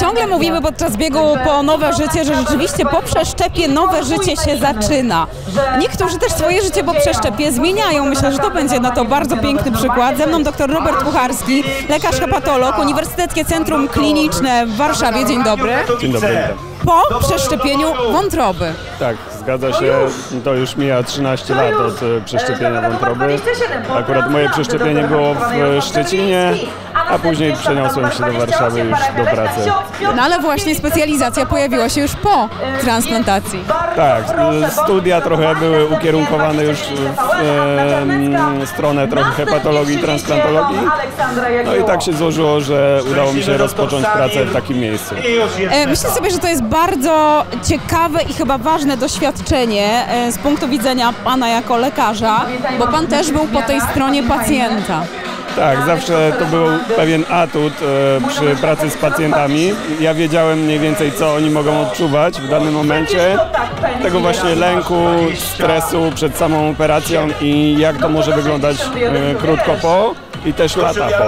Ciągle mówimy podczas biegu po nowe życie, że rzeczywiście po przeszczepie nowe życie się zaczyna. Niektórzy też swoje życie po przeszczepie zmieniają. Myślę, że to będzie na to bardzo piękny przykład. Ze mną dr Robert Pucharski, lekarz hepatolog, Uniwersyteckie Centrum Kliniczne w Warszawie. Dzień dobry. Dzień dobry. Po przeszczepieniu wątroby. Tak, zgadza się. To już mija 13 lat od e, przeszczepienia wątroby. Akurat moje przeszczepienie było w Szczecinie, a później przeniosłem się do Warszawy już do pracy. No ale właśnie specjalizacja pojawiła się już po transplantacji. Tak, studia trochę były ukierunkowane już w e, stronę trochę hepatologii i transplantologii. No i tak się złożyło, że udało mi się rozpocząć pracę w takim miejscu. E, Myślę sobie, że to jest bardzo ciekawe i chyba ważne doświadczenie e, z punktu widzenia Pana jako lekarza, bo Pan też był po tej stronie pacjenta. Tak, zawsze to był pewien atut e, przy pracy z pacjentami. Ja wiedziałem mniej więcej, co oni mogą odczuwać w danym momencie. Tego właśnie lęku, stresu przed samą operacją i jak to może wyglądać e, krótko po i też lata po.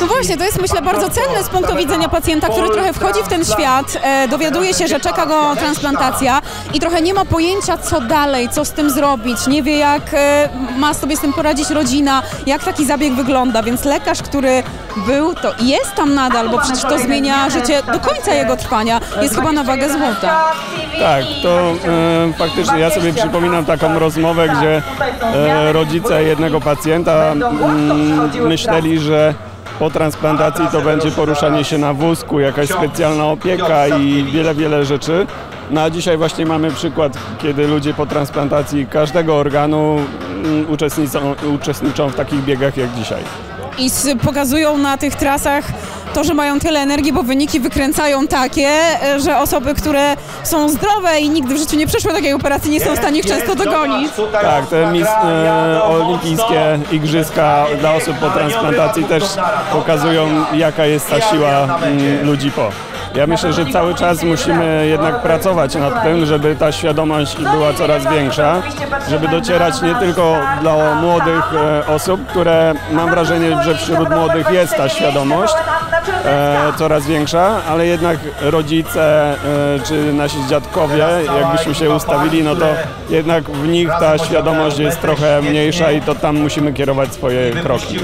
No właśnie, to jest myślę bardzo cenne z punktu widzenia pacjenta, który trochę wchodzi w ten świat, e, dowiaduje się, że czeka go transplantacja i trochę nie ma pojęcia, co dalej, co z tym zrobić, nie wie, jak e, ma sobie z tym poradzić rodzina, jak taki zabieg wygląda, więc lekarz, który był, to i jest tam nadal, bo przecież to zmienia życie do końca jego trwania, jest chyba na wagę złota. Tak, to e, faktycznie ja sobie przypominam taką rozmowę, gdzie e, rodzice jednego pacjenta mm, myśleli, że po transplantacji to będzie poruszanie się na wózku, jakaś specjalna opieka i wiele, wiele rzeczy. No a dzisiaj właśnie mamy przykład, kiedy ludzie po transplantacji każdego organu mm, uczestniczą, uczestniczą w takich biegach jak dzisiaj. I pokazują na tych trasach to, że mają tyle energii, bo wyniki wykręcają takie, e, że osoby, które są zdrowe i nigdy w życiu nie przeszły takiej operacji, nie są w stanie ich często dogonić. Tak, te mis, e, olimpijskie igrzyska dla osób po transplantacji też pokazują, jaka jest ta siła mm, ludzi po. Ja myślę, że cały czas musimy jednak pracować nad tym, żeby ta świadomość była coraz większa, żeby docierać nie tylko dla młodych e, osób, które mam wrażenie, że wśród młodych jest ta świadomość e, coraz większa, ale jednak rodzice e, czy nasi dziadkowie, jakbyśmy się ustawili, no to jednak w nich ta świadomość jest trochę mniejsza i to tam musimy kierować swoje kroki.